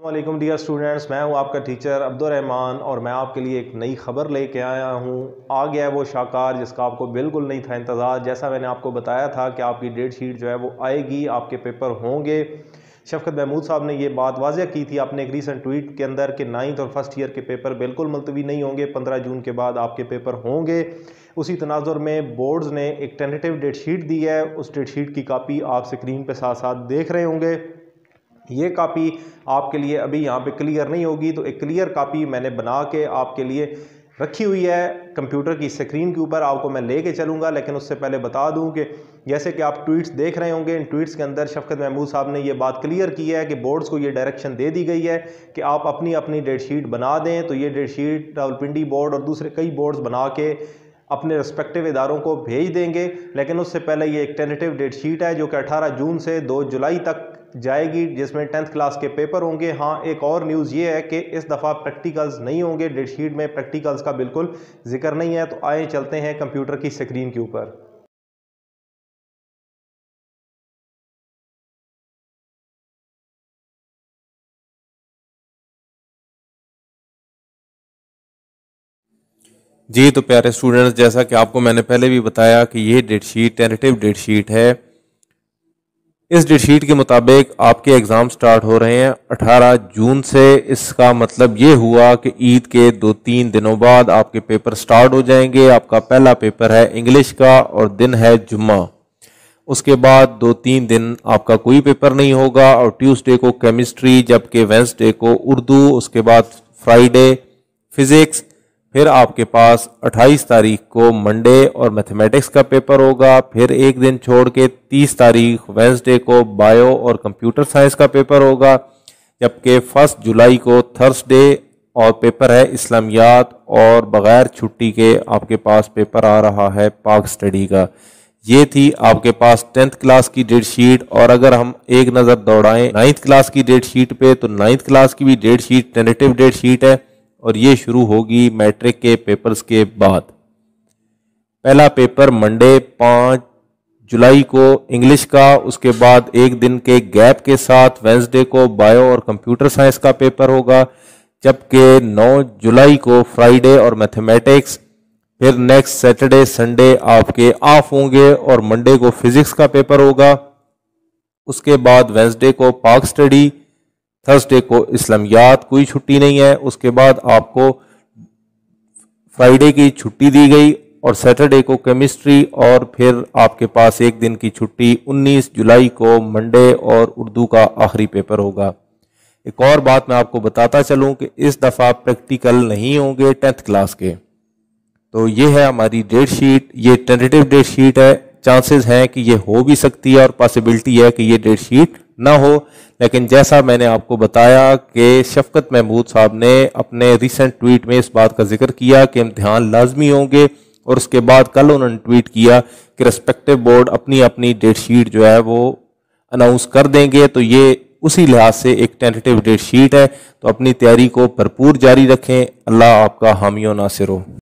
वालेकुम dear students मैं हूँ आपका टीचर अब्दुलरहमान और मैं आपके लिए एक नई खबर लेके आया हूँ। आ गया है वो शाकार जिसका आपको बिल्कुल नहीं था इंतज़ार। जैसा मैंने आपको बताया था कि आपकी डेट शीट जो है वो आएगी, आपके पेपर होंगे। शफकत महमूद साहब ने ये बात वाजह की थी आपने एक रीसेंट ट्वीट के अंदर कि नाइन्थ और फ़र्स्ट ईयर के पेपर बिल्कुल मुलतवी नहीं होंगे। पंद्रह जून के बाद आपके पेपर होंगे। उसी तनाजुर में बोर्ड्स ने एक टेंटेटिव डेट शीट दी है। उस डेट शीट की कापी आप स्क्रीन पर साथ साथ देख रहे होंगे। ये कापी आपके लिए अभी यहाँ पे क्लियर नहीं होगी तो एक क्लियर कापी मैंने बना के आपके लिए रखी हुई है कंप्यूटर की स्क्रीन के ऊपर। आपको मैं लेके चलूँगा, लेकिन उससे पहले बता दूँ कि जैसे कि आप ट्वीट्स देख रहे होंगे, इन ट्वीट्स के अंदर शफकत महमूद साहब ने ये बात क्लियर की है कि बोर्ड्स को ये डायरेक्शन दे दी गई है कि आप अपनी अपनी डेट शीट बना दें। तो ये डेट शीट रावलपिंडी बोर्ड और दूसरे कई बोर्ड्स बना के अपने रिस्पेक्टिव इदारों को भेज देंगे, लेकिन उससे पहले ये एक टेंटेटिव डेट शीट है, जो कि 18 जून से 2 जुलाई तक जाएगी, जिसमें टेंथ क्लास के पेपर होंगे। हाँ एक और न्यूज़ ये है कि इस दफ़ा प्रैक्टिकल्स नहीं होंगे। डेट शीट में प्रैक्टिकल्स का बिल्कुल ज़िक्र नहीं है। तो आए चलते हैं कंप्यूटर की स्क्रीन के ऊपर। जी तो प्यारे स्टूडेंट्स जैसा कि आपको मैंने पहले भी बताया कि ये date sheet tentative date sheet है। इस डेट शीट के मुताबिक आपके एग्ज़ाम स्टार्ट हो रहे हैं 18 जून से। इसका मतलब ये हुआ कि ईद के दो तीन दिनों बाद आपके पेपर स्टार्ट हो जाएँगे। आपका पहला पेपर है इंग्लिश का और दिन है जुम्मा। उसके बाद दो तीन दिन आपका कोई पेपर नहीं होगा और ट्यूसडे को केमिस्ट्री जबकि वेंसडे को उर्दू, उसके बाद फ्राइडे फिज़िक्स फिर आपके पास 28 तारीख को मंडे और मैथमेटिक्स का पेपर होगा, फिर एक दिन छोड़ के 30 तारीख वेंसडे को बायो और कंप्यूटर साइंस का पेपर होगा, जबकि फ़र्स्ट जुलाई को थर्सडे और पेपर है इस्लामियात और बग़ैर छुट्टी के आपके पास पेपर आ रहा है पाक स्टडी का। ये थी आपके पास टेंथ क्लास की डेट शीट और अगर हम एक नज़र दौड़ाएँ नाइन्थ क्लास की डेट शीट पे तो नाइन्थ क्लास की भी date sheet tentative date sheet है। और ये शुरू होगी मैट्रिक के पेपर्स के बाद। पहला पेपर मंडे पाँच जुलाई को इंग्लिश का, उसके बाद एक दिन के गैप के साथ वेंसडे को बायो और कंप्यूटर साइंस का पेपर होगा, जबकि 9 जुलाई को फ्राइडे और मैथमेटिक्स, फिर नेक्स्ट सैटरडे संडे आपके ऑफ़ होंगे और मंडे को फिजिक्स का पेपर होगा। उसके बाद वेंसडे को पार्क स्टडी थर्सडे को इस्लामियात कोई छुट्टी नहीं है। उसके बाद आपको फ्राइडे की छुट्टी दी गई और सैटरडे को केमिस्ट्री और फिर आपके पास एक दिन की छुट्टी 19 जुलाई को मंडे और उर्दू का आखिरी पेपर होगा। एक और बात मैं आपको बताता चलूँ कि इस दफ़ा प्रैक्टिकल नहीं होंगे टेंथ क्लास के। तो ये है हमारी डेट शीट, ये टेंटेटिव डेट शीट है। चांसेस हैं कि ये हो भी सकती है और पॉसिबिलिटी है कि ये डेट शीट ना हो। लेकिन जैसा मैंने आपको बताया कि शफकत महमूद साहब ने अपने रिसेंट ट्वीट में इस बात का ज़िक्र किया कि इम्तहान लाजमी होंगे और उसके बाद कल उन्होंने ट्वीट किया कि रिस्पेक्टिव बोर्ड अपनी अपनी डेट शीट जो है वो अनाउंस कर देंगे। तो ये उसी लिहाज से एक टेंटेटिव डेट शीट है। तो अपनी तैयारी को भरपूर जारी रखें। अल्लाह आपका हामी नासिर हो।